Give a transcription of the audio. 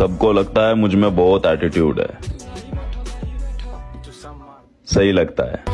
सबको लगता है मुझमें बहुत एटीट्यूड है। सही लगता है।